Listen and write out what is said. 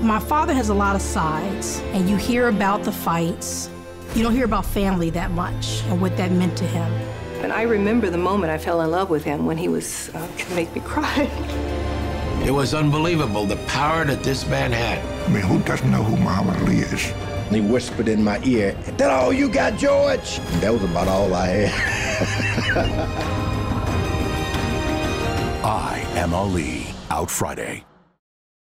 My father has a lot of sides, and you hear about the fights. You don't hear about family that much and what that meant to him. And I remember the moment I fell in love with him when he was uh, to make me cry. It was unbelievable the power that this man had. I mean, who doesn't know who Muhammad Ali is? He whispered in my ear, That all you got, George? And that was about all I had. I Am Ali, out Friday.